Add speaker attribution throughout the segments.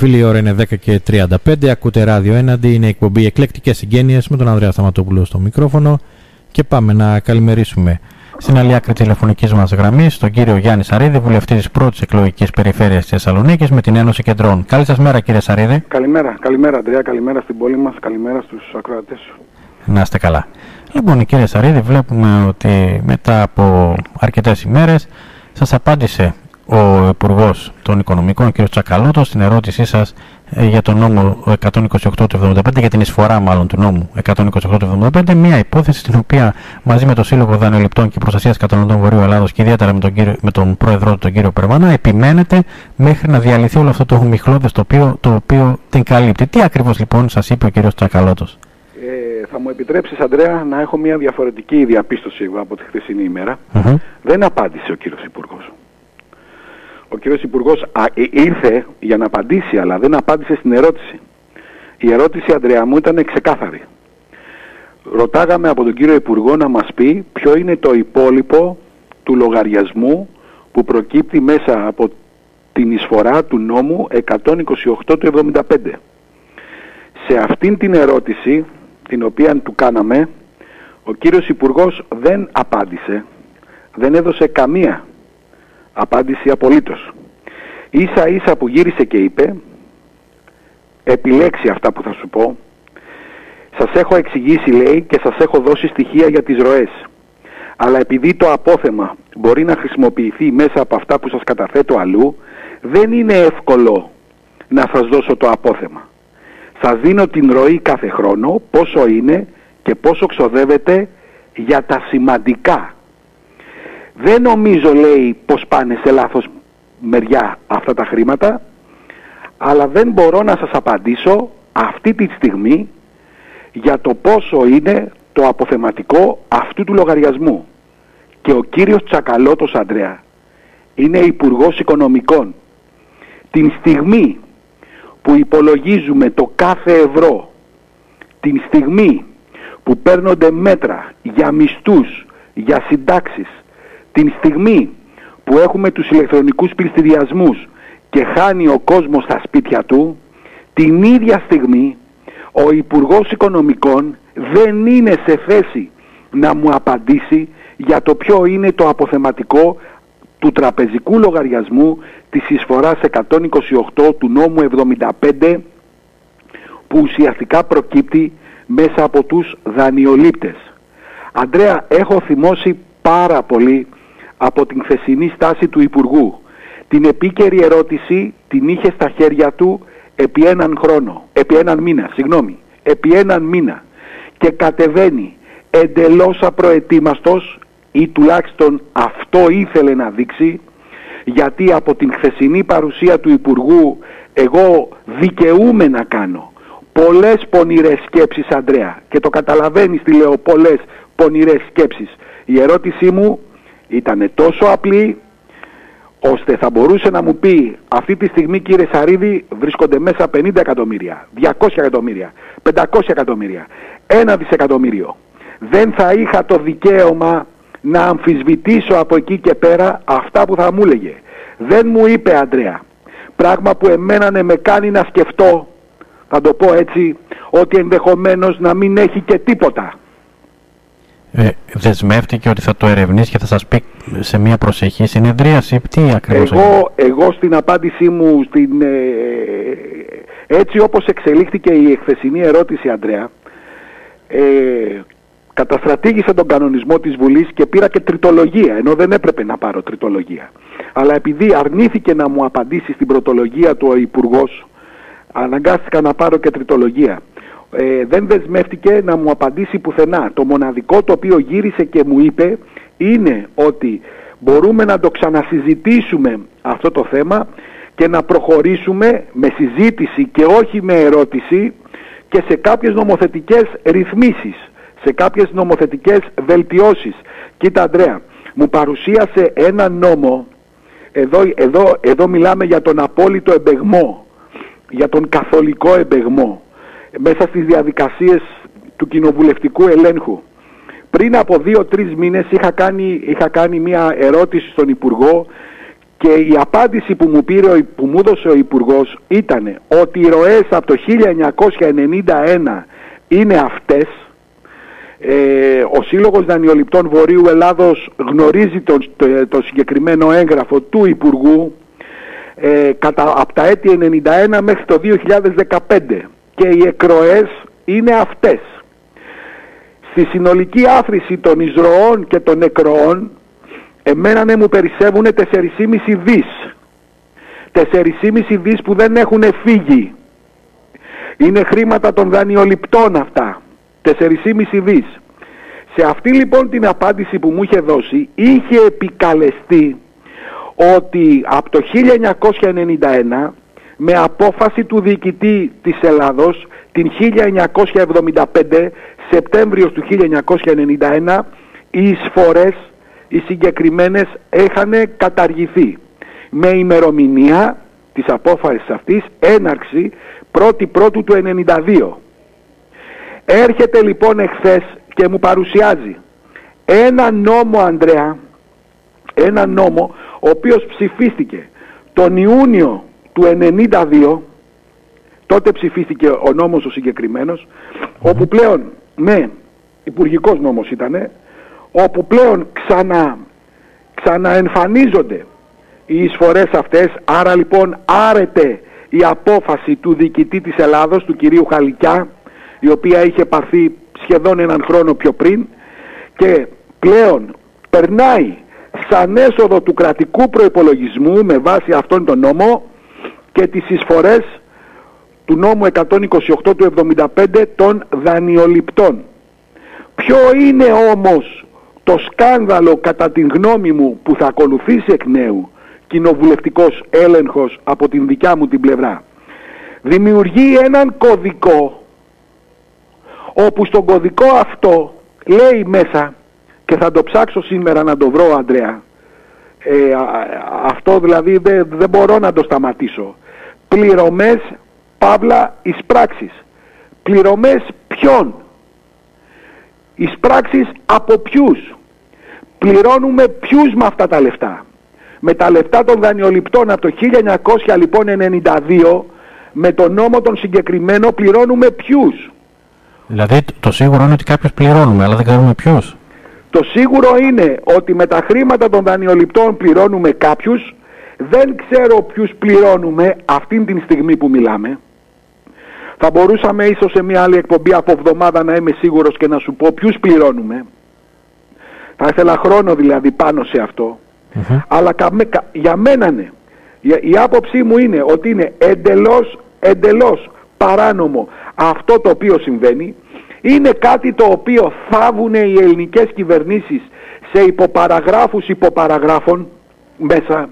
Speaker 1: Φίλοι, η ώρα είναι 10 και 35. Ακούτε ράδιο έναντι. Είναι η εκπομπή Εκλεκτικές Συγγένειες με τον Ανδρέα Σταματόπουλο στο μικρόφωνο. Και πάμε να καλημερίσουμε στην άλλη άκρη τηλεφωνικής μας γραμμής τον κύριο Γιάννη Σαρίδη, βουλευτή της πρώτης εκλογικής περιφέρειας της Θεσσαλονίκης με την Ένωση Κεντρών. Καλή σας μέρα, κύριε Σαρίδη.
Speaker 2: Καλημέρα, καλημέρα, Αντρέα. Καλημέρα στην πόλη μας. Καλημέρα στους ακροατές.
Speaker 1: Να είστε καλά. Λοιπόν, κύριε Σαρίδη, βλέπουμε ότι μετά από αρκετές ημέρες σας απάντησε ο Υπουργός των Οικονομικών, κ. Τσακαλώτος, στην ερώτησή σας ε, για τον νόμο 128 του 75, για την εισφορά μάλλον του νόμου 128 του 75, μια υπόθεση στην οποία μαζί με το Σύλλογο Δανειοληπτών και Προστασίας Καταναλωτών Βορείου Ελλάδος και ιδιαίτερα με τον, κύριο, με τον πρόεδρό του, τον κύριο Περμανά, επιμένετε μέχρι να διαλυθεί όλο αυτό το χμιχλώδε το οποίο, το οποίο την καλύπτει. Τι ακριβώς λοιπόν σας είπε ο κ. Τσακαλώτος;
Speaker 2: Ε, θα μου επιτρέψεις, Αντρέα, να έχω μια διαφορετική διαπίστωση από τη χθεσινή ημέρα. Δεν απάντησε ο κύριος Υπουργός ο κύριος Υπουργός ε, ήρθε για να απαντήσει, αλλά δεν απάντησε στην ερώτηση. Η ερώτηση, Αντρέα μου, ήταν ξεκάθαρη. Ρωτάγαμε από τον κύριο Υπουργό να μας πει ποιο είναι το υπόλοιπο του λογαριασμού που προκύπτει μέσα από την εισφορά του νόμου 128 του 75. Σε αυτήν την ερώτηση, την οποία του κάναμε, ο κύριος Υπουργός δεν απάντησε, δεν έδωσε καμία Απάντηση απολύτως. Ίσα ίσα που γύρισε και είπε, επιλέξει αυτά που θα σου πω, σας έχω εξηγήσει λέει και σας έχω δώσει στοιχεία για τις ροές. Αλλά επειδή το απόθεμα μπορεί να χρησιμοποιηθεί μέσα από αυτά που σας καταθέτω αλλού, δεν είναι εύκολο να σας δώσω το απόθεμα. Σας δίνω την ροή κάθε χρόνο, πόσο είναι και πόσο ξοδεύεται για τα σημαντικά δεν νομίζω λέει πως πάνε σε λάθος μεριά αυτά τα χρήματα αλλά δεν μπορώ να σας απαντήσω αυτή τη στιγμή για το πόσο είναι το αποθεματικό αυτού του λογαριασμού. Και ο κύριος Τσακαλώτος Αντρέα είναι υπουργός Οικονομικών. Την στιγμή που υπολογίζουμε το κάθε ευρώ, την στιγμή που παίρνονται μέτρα για μισθούς, για συντάξεις, την στιγμή που έχουμε τους ηλεκτρονικούς πληστηριασμούς και χάνει ο κόσμος στα σπίτια του, την ίδια στιγμή ο Υπουργός Οικονομικών δεν είναι σε θέση να μου απαντήσει για το ποιο είναι το αποθεματικό του τραπεζικού λογαριασμού της εισφοράς 128 του νόμου 75 που ουσιαστικά προκύπτει μέσα από τους δανειολήπτες. Αντρέα, έχω θυμώσει πάρα πολύ από την χθεσινή στάση του Υπουργού. Την επίκαιρη ερώτηση την είχε στα χέρια του επί έναν χρόνο, επί έναν μήνα, συγγνώμη, επί έναν μήνα. Και κατεβαίνει εντελώς απροετοίμαστος ή τουλάχιστον αυτό ήθελε να δείξει γιατί από την χθεσινή παρουσία του Υπουργού εγώ δικαιούμαι να κάνω πολλές πονηρές σκέψεις Αντρέα και το καταλαβαίνεις τι λέω πολλές πονηρές σκέψεις. Η ερώτησή μου ήταν τόσο απλή ώστε θα μπορούσε να μου πει αυτή τη στιγμή κύριε Σαρίδη βρίσκονται μέσα 50 εκατομμύρια, 200 εκατομμύρια, 500 εκατομμύρια, 1 δισεκατομμύριο. Δεν θα είχα το δικαίωμα να αμφισβητήσω από εκεί και πέρα αυτά που θα μου έλεγε. Δεν μου είπε Αντρέα, πράγμα που εμένα ναι με κάνει να σκεφτώ, θα το πω έτσι, ότι ενδεχομένως να μην έχει και τίποτα
Speaker 1: ε, δεσμεύτηκε ότι θα το ερευνήσει και θα σας πει σε μια προσεχή συνεδρίαση. Τι ακριβώς
Speaker 2: εγώ, εγώ στην απάντησή μου, στην, ε, έτσι όπως εξελίχθηκε η εχθεσινή ερώτηση, Αντρέα, ε, καταστρατήγησα τον κανονισμό της Βουλής και πήρα και τριτολογία, ενώ δεν έπρεπε να πάρω τριτολογία. Αλλά επειδή αρνήθηκε να μου απαντήσει στην πρωτολογία του ο Υπουργός, αναγκάστηκα να πάρω και τριτολογία ε, δεν δεσμεύτηκε να μου απαντήσει πουθενά. Το μοναδικό το οποίο γύρισε και μου είπε είναι ότι μπορούμε να το ξανασυζητήσουμε αυτό το θέμα και να προχωρήσουμε με συζήτηση και όχι με ερώτηση και σε κάποιες νομοθετικές ρυθμίσεις, σε κάποιες νομοθετικές βελτιώσεις. Κοίτα Αντρέα, μου παρουσίασε ένα νόμο, εδώ, εδώ, εδώ μιλάμε για τον απόλυτο εμπεγμό, για τον καθολικό εμπεγμό μέσα στις διαδικασίες του κοινοβουλευτικού ελέγχου. Πριν από δύο-τρεις μήνες είχα κάνει, είχα κάνει μια ερώτηση στον Υπουργό Και η απάντηση που μου, πήρε, που μου έδωσε ο Υπουργός ήταν ότι οι ροές από το 1991 είναι αυτές. Ε, ο Σύλλογος Δανειοληπτών Βορείου Ελλάδος γνωρίζει το, το, συγκεκριμένο έγγραφο του Υπουργού ε, κατά, από τα έτη 91 μέχρι το 2015 και οι εκροές είναι αυτές. Στη συνολική άφρηση των εισρωών και των εκροών εμένα ναι μου περισσεύουν 4,5 δις. 4,5 δις που δεν έχουν φύγει. Είναι χρήματα των δανειοληπτών αυτά. 4,5 δις. Σε αυτή λοιπόν την απάντηση που μου είχε δώσει είχε επικαλεστεί ότι από το 1991 με απόφαση του διοικητή της Ελλάδος την 1975 Σεπτέμβριος του 1991 οι εισφορές οι συγκεκριμένες είχαν καταργηθεί με ημερομηνία της απόφασης αυτής έναρξη 1η Πρώτου του 1992. Έρχεται λοιπόν εχθές και μου παρουσιάζει ένα νόμο Ανδρέα, ένα νόμο ο οποίος ψηφίστηκε τον Ιούνιο του 1992 τότε ψηφίστηκε ο νόμος ο συγκεκριμένος όπου πλέον ναι υπουργικός νόμος ήτανε όπου πλέον ξανα, ξαναεμφανίζονται οι εισφορές αυτές. Άρα λοιπόν άρεται η απόφαση του διοικητή της Ελλάδος του κυρίου Χαλικιά η οποία είχε πάρθει σχεδόν έναν χρόνο πιο πριν και πλέον περνάει σαν έσοδο του κρατικού προϋπολογισμού με βάση αυτόν τον νόμο και τις εισφορές του νόμου 128 του 75 των δανειοληπτών. Ποιο είναι όμως το σκάνδαλο κατά την γνώμη μου που θα ακολουθήσει εκ νέου κοινοβουλευτικός έλεγχος από την δικιά μου την πλευρά. Δημιουργεί έναν κωδικό όπου στον κωδικό αυτό λέει μέσα και θα το ψάξω σήμερα να το βρω Αντρέα ε, αυτό δηλαδή δεν, δεν μπορώ να το σταματήσω πληρωμές παύλα εις πράξεις πληρωμές ποιον; Εις πράξεις από ποιους; Πληρώνουμε ποιους με αυτά τα λεφτά; Με τα λεφτά των δανειοληπτών από το 1992 λοιπόν με τον νόμο των συγκεκριμένο πληρώνουμε ποιους;
Speaker 1: Δηλαδή το σίγουρο είναι ότι κάποιος πληρώνουμε, αλλά δεν ξέρουμε ποιος.
Speaker 2: Το σίγουρο είναι ότι με τα χρήματα των δανειοληπτών πληρώνουμε κάποιους, δεν ξέρω ποιους πληρώνουμε αυτήν την στιγμή που μιλάμε. Θα μπορούσαμε ίσως σε μια άλλη εκπομπή από εβδομάδα να είμαι σίγουρος και να σου πω ποιους πληρώνουμε. Θα ήθελα χρόνο δηλαδή πάνω σε αυτό. Αλλά για μένα ναι. Η άποψή μου είναι ότι είναι εντελώς, εντελώς παράνομο αυτό το οποίο συμβαίνει είναι κάτι το οποίο θάβουν οι ελληνικές κυβερνήσεις σε υποπαραγράφους υποπαραγράφων μέσα.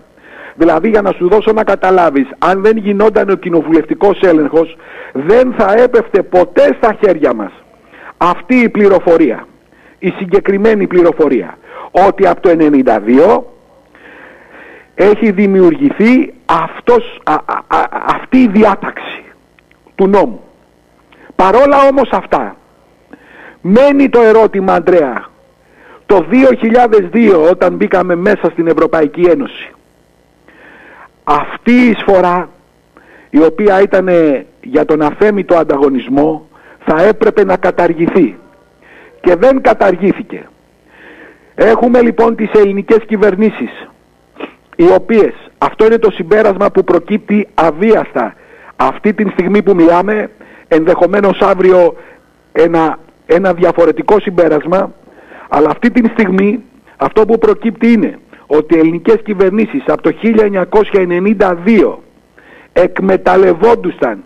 Speaker 2: Δηλαδή για να σου δώσω να καταλάβεις, αν δεν γινόταν ο κοινοβουλευτικός έλεγχος, δεν θα έπεφτε ποτέ στα χέρια μας αυτή η πληροφορία, η συγκεκριμένη πληροφορία, ότι από το 1992 έχει δημιουργηθεί αυτός, αυτή η διάταξη του νόμου. Παρόλα όμως αυτά, μένει το ερώτημα Αντρέα. Το 2002 όταν μπήκαμε μέσα στην Ευρωπαϊκή Ένωση, αυτή η εισφορά η οποία ήταν για τον αφέμητο ανταγωνισμό θα έπρεπε να καταργηθεί και δεν καταργήθηκε. Έχουμε λοιπόν τις ελληνικές κυβερνήσεις οι οποίες, αυτό είναι το συμπέρασμα που προκύπτει αβίαστα αυτή τη στιγμή που μιλάμε ενδεχομένως αύριο ένα, ένα διαφορετικό συμπέρασμα, αλλά αυτή τη στιγμή αυτό που προκύπτει είναι ότι οι ελληνικές κυβερνήσεις από το 1992 εκμεταλλευόντουσαν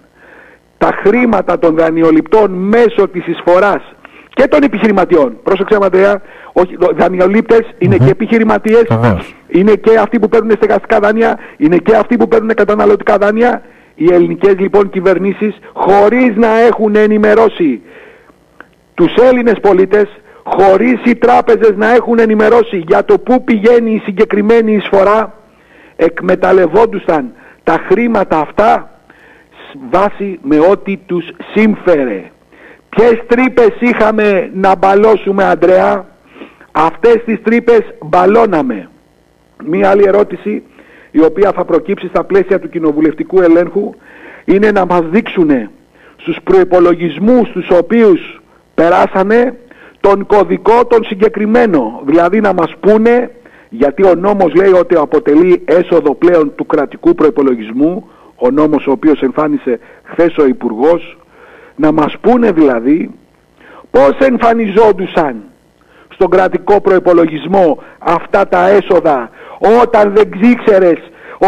Speaker 2: τα χρήματα των δανειοληπτών μέσω της εισφοράς και των επιχειρηματιών. Πρόσεξε Ματρέα, όχι, δανειολήπτες είναι και επιχειρηματίες, είναι και αυτοί που παίρνουν στεγαστικά δάνεια, είναι και αυτοί που παίρνουν καταναλωτικά δάνεια. Οι ελληνικές λοιπόν κυβερνήσεις χωρίς να έχουν ενημερώσει τους Έλληνες πολίτες χωρίς οι τράπεζες να έχουν ενημερώσει για το πού πηγαίνει η συγκεκριμένη εισφορά εκμεταλλευόντουσαν τα χρήματα αυτά βάσει με ό,τι τους σύμφερε. Ποιες τρύπες είχαμε να μπαλώσουμε Αντρέα, αυτές τις τρύπες μπαλώναμε. Μία άλλη ερώτηση η οποία θα προκύψει στα πλαίσια του κοινοβουλευτικού ελέγχου είναι να μας δείξουν στους προϋπολογισμούς τους οποίους περάσανε τον κωδικό τον συγκεκριμένο. Δηλαδή να μας πούνε, γιατί ο νόμος λέει ότι αποτελεί έσοδο πλέον του κρατικού προϋπολογισμού, ο νόμος ο οποίος εμφάνισε χθες ο Υπουργός, να μας πούνε δηλαδή πώς εμφανιζόντουσαν στον κρατικό προϋπολογισμό αυτά τα έσοδα όταν δεν ξήξερες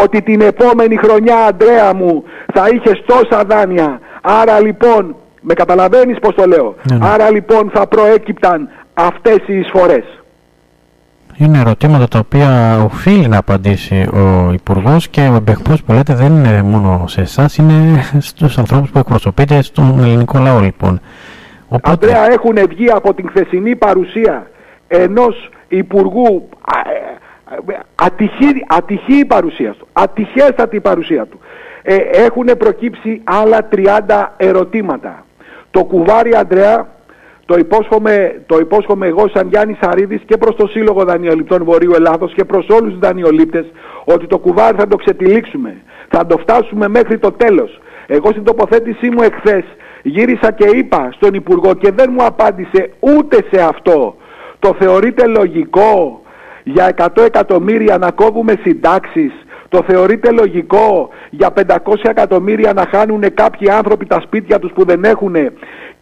Speaker 2: ότι την επόμενη χρονιά Αντρέα μου θα είχες τόσα δάνεια άρα λοιπόν με καταλαβαίνεις πως το λέω
Speaker 1: Ναι, ναι.
Speaker 2: άρα λοιπόν θα προέκυπταν αυτές οι εισφορές
Speaker 1: Είναι ερωτήματα τα οποία οφείλει να απαντήσει ο Υπουργός και ο εμπεχπός που λέτε δεν είναι μόνο σε εσάς, είναι στους ανθρώπους που εκπροσωπείτε στον ελληνικό λαό λοιπόν. Οπότε,
Speaker 2: Αντρέα έχουν βγει από την χθεσινή παρουσία ενός Υπουργού α, ε, ατυχή, ατυχή η παρουσία του, ατυχέστατη η παρουσία του. Ε, έχουν προκύψει άλλα 30 ερωτήματα. Το κουβάρι Αντρέα το υπόσχομαι, το υπόσχομαι εγώ σαν Γιάννης Σαρίδης και προς το Σύλλογο Δανειοληπτών Βορείου Ελλάδος και προς όλους τους δανειολήπτες ότι το κουβάρι θα το ξετυλίξουμε. Θα το φτάσουμε μέχρι το τέλος. Εγώ στην τοποθέτησή μου εχθές γύρισα και είπα στον Υπουργό και δεν μου απάντησε ούτε σε αυτό. Το θεωρείτε λογικό; Για 100 εκατομμύρια να κόβουμε συντάξεις το θεωρείτε λογικό για 500 εκατομμύρια να χάνουν κάποιοι άνθρωποι τα σπίτια τους που δεν έχουν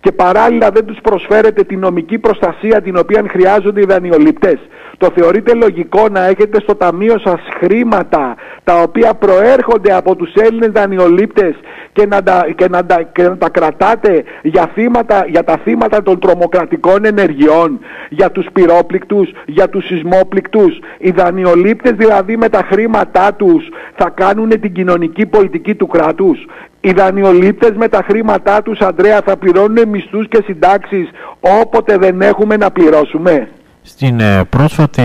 Speaker 2: και παράλληλα δεν τους προσφέρετε την νομική προστασία την οποία χρειάζονται οι δανειοληπτές. Το θεωρείτε λογικό να έχετε στο ταμείο σας χρήματα τα οποία προέρχονται από τους Έλληνες δανειολήπτες και να τα, και να τα, και να τα κρατάτε για, θύματα, για τα θύματα των τρομοκρατικών ενεργειών, για τους πυρόπληκτους, για τους σεισμόπληκτους. Οι δανειολήπτες δηλαδή με τα χρήματά τους θα κάνουν την κοινωνική πολιτική του κράτους. Οι δανειολήπτες με τα χρήματά τους, Αντρέα, θα πληρώνουν μισθούς και συντάξεις όποτε δεν έχουμε να πληρώσουμε.
Speaker 1: Στην ε, πρόσφατη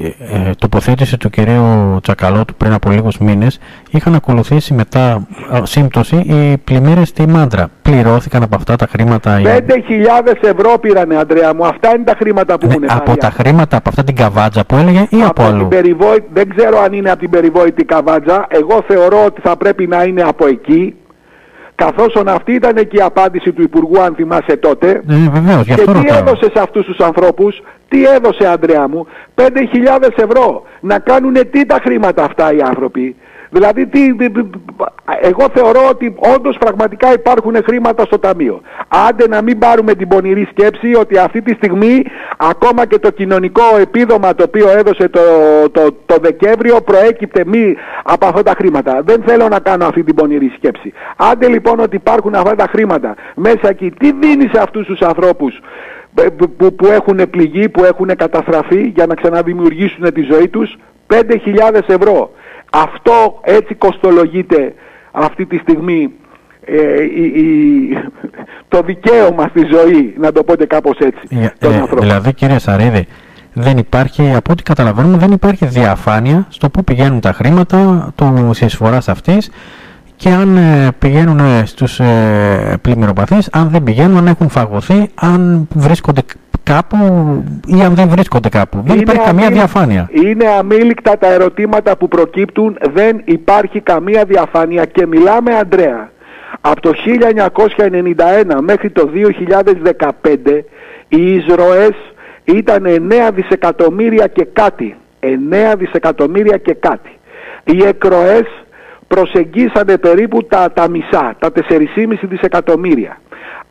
Speaker 1: ε, ε, τοποθέτηση του κυρίου Τσακαλώτου πριν από λίγους μήνες είχαν ακολουθήσει μετά ε, σύμπτωση οι πλημμύρες στη Μάντρα. Πληρώθηκαν από αυτά τα χρήματα... οι-
Speaker 2: 5.000 ευρώ πήρανε, Αντρέα μου. Αυτά είναι τα χρήματα που
Speaker 1: Ναι,
Speaker 2: έχουν
Speaker 1: από
Speaker 2: πάρει.
Speaker 1: τα χρήματα, από αυτά την καβάτζα που έλεγε ή από,
Speaker 2: την
Speaker 1: αλλού;
Speaker 2: περιβόη- δεν ξέρω αν είναι από την περιβόητη καβάτζα. Εγώ θεωρώ ότι θα πρέπει να είναι από εκεί. Καθώς αυτή ήταν και η απάντηση του Υπουργού, αν θυμάσαι τότε.
Speaker 1: Ναι, βεβαίως, γι'
Speaker 2: Και
Speaker 1: αυτό
Speaker 2: τι
Speaker 1: ρωτάω.
Speaker 2: έδωσε σε αυτούς τους ανθρώπους, τι έδωσε Αντρέα μου, 5.000 ευρώ. Να κάνουν τι τα χρήματα αυτά οι άνθρωποι. Δηλαδή, τι, τι- τι- εγώ θεωρώ ότι όντως πραγματικά υπάρχουν χρήματα στο Ταμείο. Άντε να μην πάρουμε την πονηρή σκέψη ότι αυτή τη στιγμή ακόμα και το κοινωνικό επίδομα το οποίο έδωσε το, το, το Δεκέμβριο προέκυπτε μη από αυτά τα χρήματα. Δεν θέλω να κάνω αυτή την πονηρή σκέψη. Άντε λοιπόν ότι υπάρχουν αυτά τα χρήματα μέσα εκεί, τι δίνει σε αυτούς τους ανθρώπους ε, που, που, που έχουν πληγεί, που έχουν καταστραφεί για να ξαναδημιουργήσουν τη ζωή τους; 5.000 ευρώ. Αυτό έτσι κοστολογείται αυτή τη στιγμή ε, η- η- το δικαίωμα στη ζωή, να το πω και κάπως έτσι,
Speaker 1: Ε,
Speaker 2: των
Speaker 1: ε,
Speaker 2: ανθρώπων.
Speaker 1: δηλαδή, κύριε Σαρίδη, δεν υπάρχει, από ό,τι καταλαβαίνουμε, δεν υπάρχει διαφάνεια στο πού πηγαίνουν τα χρήματα του εισφοράς αυτής και αν ε, πηγαίνουν ε, στους ε, πλημμυροπαθείς, αν δεν πηγαίνουν, αν έχουν φαγωθεί, αν βρίσκονται κάπου ή αν δεν βρίσκονται κάπου. Δεν
Speaker 2: Είναι
Speaker 1: υπάρχει καμία
Speaker 2: αμήλικτα-
Speaker 1: διαφάνεια.
Speaker 2: Είναι αμήλικτα τα ερωτήματα που προκύπτουν, δεν υπάρχει καμία διαφάνεια και μιλάμε Αντρέα. Από το 1991 μέχρι το 2015 οι εισρωές ήταν 9 δισεκατομμύρια και κάτι. 9 δισεκατομμύρια και κάτι. Οι εκροές προσεγγίσανε περίπου τα, τα μισά, τα 4,5 δισεκατομμύρια.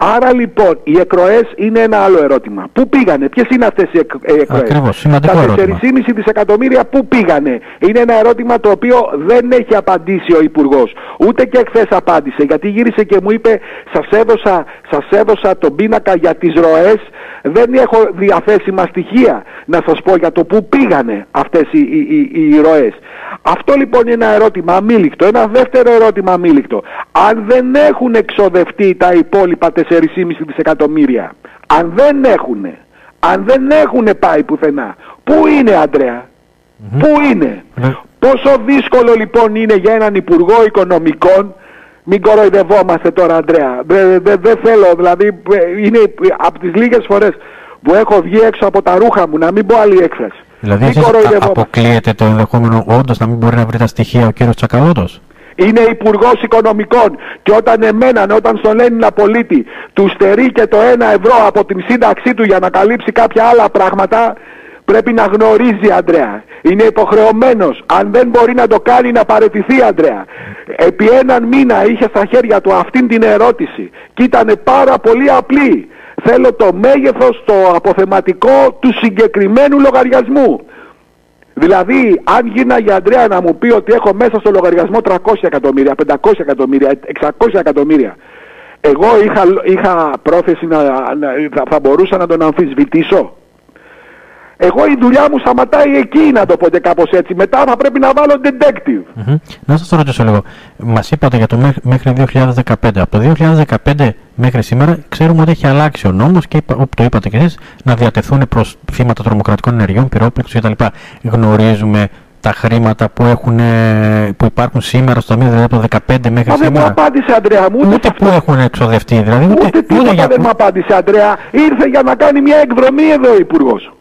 Speaker 2: Άρα λοιπόν οι εκροές είναι ένα άλλο ερώτημα. Πού πήγανε, ποιες είναι αυτές οι εκ- ε, εκροές;
Speaker 1: Ακριβώς, σημαντικό
Speaker 2: τα
Speaker 1: ερώτημα.
Speaker 2: 4,5 δισεκατομμύρια πού πήγανε; Είναι ένα ερώτημα το οποίο δεν έχει απαντήσει ο Υπουργός. Ούτε και χθες απάντησε γιατί γύρισε και μου είπε σας έδωσα, σας έδωσα τον πίνακα για τις ροές. Δεν έχω διαθέσιμα στοιχεία να σας πω για το πού πήγανε αυτές οι, οι, οι, οι ροές. Αυτό λοιπόν είναι ένα ερώτημα αμήλικτο. Ένα δεύτερο ερώτημα αμήλικτο. Αν δεν έχουν εξοδευτεί τα υπόλοιπα 4,5 δισεκατομμύρια, αν δεν έχουν, αν δεν έχουν πάει πουθενά, πού είναι Αντρέα, πού είναι;
Speaker 1: Ναι.
Speaker 2: Πόσο δύσκολο λοιπόν είναι για έναν Υπουργό Οικονομικών μην κοροϊδευόμαστε τώρα Αντρέα. Δεν δε, δεν θέλω, δηλαδή ε, είναι από τις λίγες φορές που έχω βγει έξω από τα ρούχα μου, να μην πω άλλη έκφραση.
Speaker 1: Δηλαδή, εσείς αποκλείεται το ενδεχόμενο όντως να μην μπορεί να βρει τα στοιχεία ο κύριος Τσακαλώτος;
Speaker 2: Είναι υπουργός Οικονομικών και όταν εμένα, όταν στον Έλληνα πολίτη του στερεί και το ένα ευρώ από την σύνταξή του για να καλύψει κάποια άλλα πράγματα, πρέπει να γνωρίζει Αντρέα. Είναι υποχρεωμένος. Αν δεν μπορεί να το κάνει να παρετηθεί Αντρέα. Επί έναν μήνα είχε στα χέρια του αυτήν την ερώτηση και ήταν πάρα πολύ απλή. Θέλω το μέγεθος, το αποθεματικό του συγκεκριμένου λογαριασμού. Δηλαδή, αν γίναγε Αντρέα να μου πει ότι έχω μέσα στο λογαριασμό 300 εκατομμύρια, 500 εκατομμύρια, 600 εκατομμύρια, εγώ είχα, είχα πρόθεση να, να θα μπορούσα να τον αμφισβητήσω; Εγώ η δουλειά μου σταματάει εκεί, να το πω και κάπως έτσι. Μετά θα πρέπει να βάλω detective.
Speaker 1: Mm-hmm. Να σας ρωτήσω λίγο. Μας είπατε για το μέχρι 2015. Από το 2015 μέχρι σήμερα ξέρουμε ότι έχει αλλάξει ο νόμος και όπω το είπατε και εσείς, να διατεθούν προς θύματα τρομοκρατικών ενεργειών, πυρόπληκτου κτλ. Γνωρίζουμε τα χρήματα που, έχουν, που υπάρχουν σήμερα στο Ταμείο, δηλαδή από το 2015 μέχρι Μα σήμερα.
Speaker 2: δεν μου απάντησε, Αντρέα μου.
Speaker 1: Ούτε, ούτε που έχουν εξοδευτεί, δηλαδή.
Speaker 2: Ούτε, ούτε, ούτε για... δεν μου απάντησε, Αντρέα. Ήρθε για να κάνει μια εκδρομή εδώ ο Υπουργός.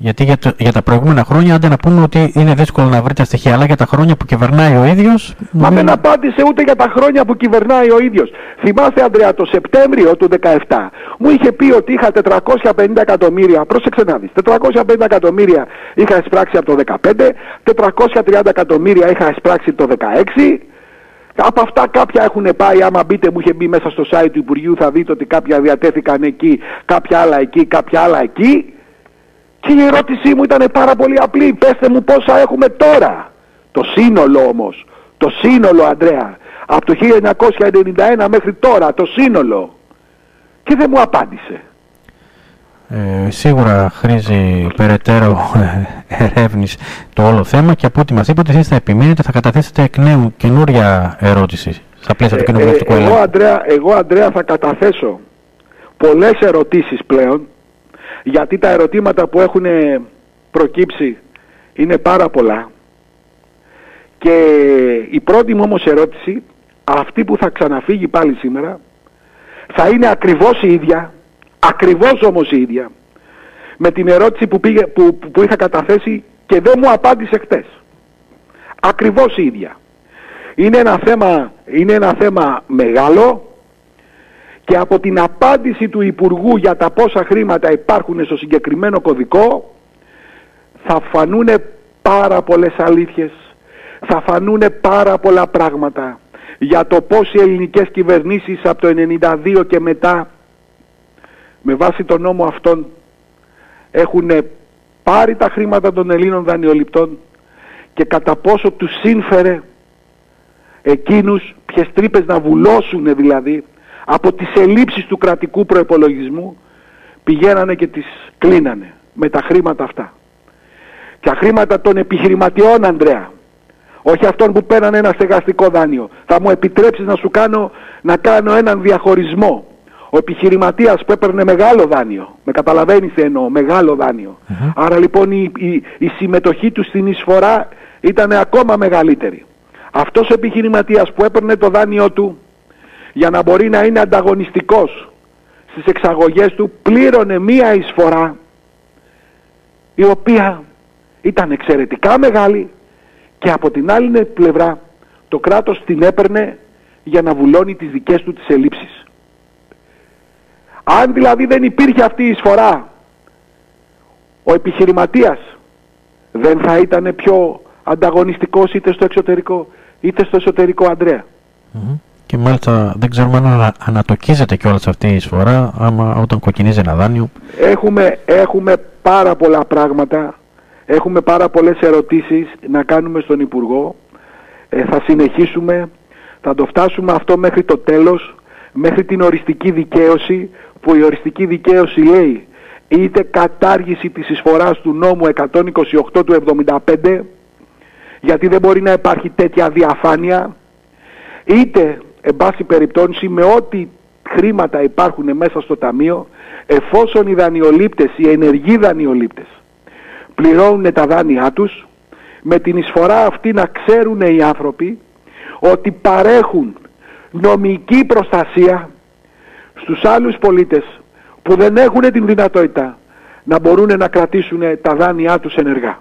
Speaker 1: Γιατί για, το, για τα προηγούμενα χρόνια, άντε να πούμε ότι είναι δύσκολο να βρει τα στοιχεία, αλλά για τα χρόνια που κυβερνάει ο ίδιος.
Speaker 2: Μα δεν απάντησε ούτε για τα χρόνια που κυβερνάει ο ίδιος. Θυμάστε, Αντρέα, το Σεπτέμβριο του 2017 μου είχε πει ότι είχα 450 εκατομμύρια. Πρόσεξε να δεις. 450 εκατομμύρια είχα εισπράξει από το 2015, 430 εκατομμύρια είχα εισπράξει το 2016. Από αυτά κάποια έχουν πάει, άμα μπείτε μου είχε μπει μέσα στο site του Υπουργείου θα δείτε ότι κάποια διατέθηκαν εκεί, κάποια άλλα εκεί, κάποια άλλα εκεί. Και η ερώτησή μου ήταν πάρα πολύ απλή. Πέστε μου πόσα έχουμε τώρα. Το σύνολο όμως. Το σύνολο Αντρέα. Από το 1991 μέχρι τώρα. Το σύνολο. Και δεν μου απάντησε.
Speaker 1: Ε, σίγουρα χρήζει περαιτέρω ερεύνηση το όλο θέμα και από ό,τι μας είπατε εσείς θα επιμείνετε, θα καταθέσετε εκ νέου καινούρια ερώτηση στα πλαίσια του ε, κοινοβουλευτικού
Speaker 2: ε, εγώ, Αντρέα, εγώ Αντρέα θα καταθέσω πολλές ερωτήσεις πλέον γιατί τα ερωτήματα που έχουν προκύψει είναι πάρα πολλά και η πρώτη μου όμως ερώτηση, αυτή που θα ξαναφύγει πάλι σήμερα, θα είναι ακριβώς η ίδια, ακριβώς όμως η ίδια, με την ερώτηση που, πήγε, που, που είχα καταθέσει και δεν μου απάντησε χτες. Ακριβώς η ίδια. Είναι ένα θέμα, είναι ένα θέμα μεγάλο, και από την απάντηση του Υπουργού για τα πόσα χρήματα υπάρχουν στο συγκεκριμένο κωδικό θα φανούν πάρα πολλές αλήθειες, θα φανούν πάρα πολλά πράγματα για το πώς οι ελληνικές κυβερνήσεις από το 1992 και μετά με βάση τον νόμο αυτόν έχουν πάρει τα χρήματα των Ελλήνων δανειοληπτών και κατά πόσο τους σύμφερε εκείνους ποιες τρύπες να βουλώσουν δηλαδή από τις ελλείψεις του κρατικού προϋπολογισμού πηγαίνανε και τις κλείνανε με τα χρήματα αυτά. Τα χρήματα των επιχειρηματιών, Ανδρέα. Όχι αυτών που παίρνανε ένα στεγαστικό δάνειο. Θα μου επιτρέψεις να σου κάνω, να κάνω έναν διαχωρισμό. Ο επιχειρηματίας που έπαιρνε μεγάλο δάνειο, με καταλαβαίνεις τι εννοώ, μεγάλο Άρα λοιπόν η, η, η συμμετοχή του στην εισφορά ήταν ακόμα μεγαλύτερη. Αυτός ο επιχειρηματίας που έπαιρνε το δάνειο του για να μπορεί να είναι ανταγωνιστικός στις εξαγωγές του πλήρωνε μία εισφορά η οποία ήταν εξαιρετικά μεγάλη και από την άλλη πλευρά το κράτος την έπαιρνε για να βουλώνει τις δικές του τις ελλείψεις. Αν δηλαδή δεν υπήρχε αυτή η εισφορά ο επιχειρηματίας δεν θα ήταν πιο ανταγωνιστικός είτε στο εξωτερικό είτε στο εσωτερικό Ανδρέα.
Speaker 1: Και μάλιστα δεν ξέρουμε αν ανατοκίζεται κιόλας αυτή η εισφορά άμα όταν κοκκινίζει ένα δάνειο.
Speaker 2: Έχουμε, έχουμε πάρα πολλά πράγματα, έχουμε πάρα πολλές ερωτήσεις να κάνουμε στον Υπουργό. Ε, θα συνεχίσουμε, θα το φτάσουμε αυτό μέχρι το τέλος, μέχρι την οριστική δικαίωση, που η οριστική δικαίωση λέει είτε κατάργηση της εισφοράς του νόμου 128 του 75, γιατί δεν μπορεί να υπάρχει τέτοια διαφάνεια, είτε εν πάση περιπτώσει με ό,τι χρήματα υπάρχουν μέσα στο ταμείο εφόσον οι δανειολήπτες, οι ενεργοί δανειολήπτες πληρώνουν τα δάνειά τους με την εισφορά αυτή να ξέρουν οι άνθρωποι ότι παρέχουν νομική προστασία στους άλλους πολίτες που δεν έχουν την δυνατότητα να μπορούν να κρατήσουν τα δάνειά τους ενεργά.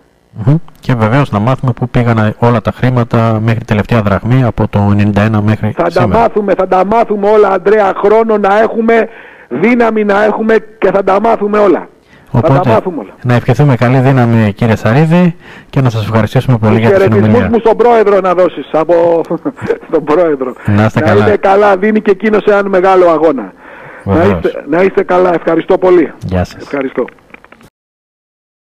Speaker 1: Και βεβαίως να μάθουμε πού πήγαν όλα τα χρήματα μέχρι τελευταία δραχμή από το 91 μέχρι
Speaker 2: θα
Speaker 1: σήμερα.
Speaker 2: Τα μάθουμε, θα τα μάθουμε όλα Αντρέα, χρόνο να έχουμε, δύναμη να έχουμε και θα τα μάθουμε όλα.
Speaker 1: Οπότε,
Speaker 2: θα τα μάθουμε όλα.
Speaker 1: να ευχηθούμε καλή δύναμη κύριε Σαρίδη και να σας ευχαριστήσουμε πολύ για τη συνομιλία.
Speaker 2: μου στον πρόεδρο να δώσεις από τον πρόεδρο.
Speaker 1: Να είστε
Speaker 2: να
Speaker 1: καλά.
Speaker 2: είναι καλά, δίνει και εκείνος έναν μεγάλο αγώνα. Να είστε, να είστε καλά, ευχαριστώ πολύ.
Speaker 1: Γεια σας.
Speaker 2: Ευχαριστώ.